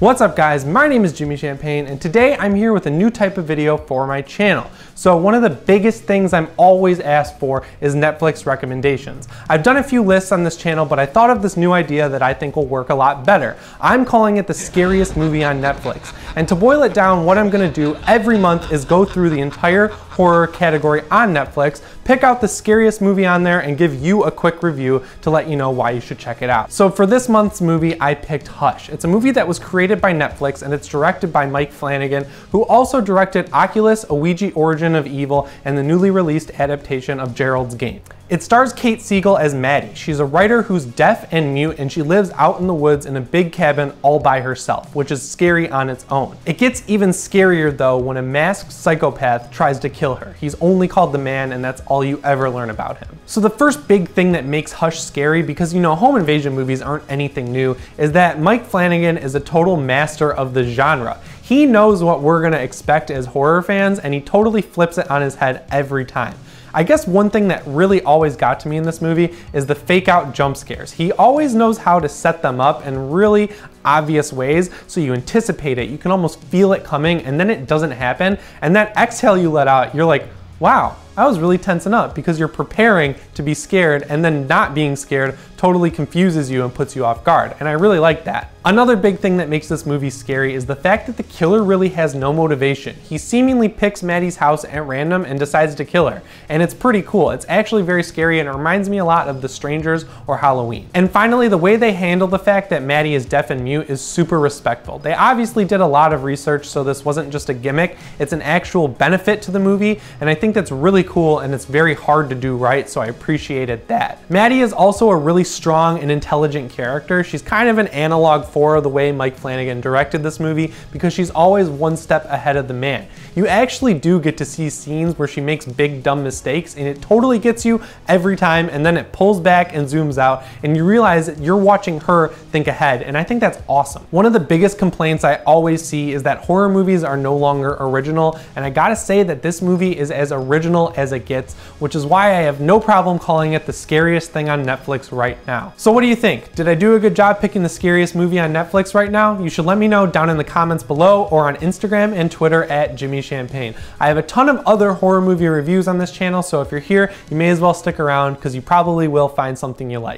What's up guys, my name is Jimmy Champane and today I'm here with a new type of video for my channel. So one of the biggest things I'm always asked for is Netflix recommendations. I've done a few lists on this channel but I thought of this new idea that I think will work a lot better. I'm calling it the scariest movie on Netflix. And to boil it down, what I'm gonna do every month is go through the entire horror category on Netflix, pick out the scariest movie on there and give you a quick review to let you know why you should check it out. So for this month's movie, I picked Hush. It's a movie that was created created by Netflix and it's directed by Mike Flanagan, who also directed Oculus, Ouija Origin of Evil, and the newly released adaptation of Gerald's Game. It stars Kate Siegel as Maddie. She's a writer who's deaf and mute and she lives out in the woods in a big cabin all by herself, which is scary on its own. It gets even scarier though when a masked psychopath tries to kill her. He's only called the man and that's all you ever learn about him. So the first big thing that makes Hush scary, because you know home invasion movies aren't anything new, is that Mike Flanagan is a total master of the genre. He knows what we're gonna expect as horror fans and he totally flips it on his head every time. I guess one thing that really always got to me in this movie is the fake out jump scares. He always knows how to set them up in really obvious ways so you anticipate it. You can almost feel it coming and then it doesn't happen. And that exhale you let out, you're like, wow, I was really tensing up because you're preparing to be scared and then not being scared totally confuses you and puts you off guard. And I really like that. Another big thing that makes this movie scary is the fact that the killer really has no motivation. He seemingly picks Maddie's house at random and decides to kill her. And it's pretty cool. It's actually very scary and it reminds me a lot of The Strangers or Halloween. And finally, the way they handle the fact that Maddie is deaf and mute is super respectful. They obviously did a lot of research so this wasn't just a gimmick, it's an actual benefit to the movie and I think that's really cool and it's very hard to do right so I appreciated that. Maddie is also a really strong and intelligent character. She's kind of an analog for the way Mike Flanagan directed this movie because she's always one step ahead of the man. You actually do get to see scenes where she makes big dumb mistakes and it totally gets you every time and then it pulls back and zooms out and you realize that you're watching her think ahead and I think that's awesome. One of the biggest complaints I always see is that horror movies are no longer original and I gotta say that this movie is as original as it gets, which is why I have no problem calling it the scariest thing on Netflix right now. So what do you think? Did I do a good job picking the scariest movie on Netflix right now? You should let me know down in the comments below or on Instagram and Twitter at Jimmy Champane. I have a ton of other horror movie reviews on this channel, so if you're here, you may as well stick around because you probably will find something you like.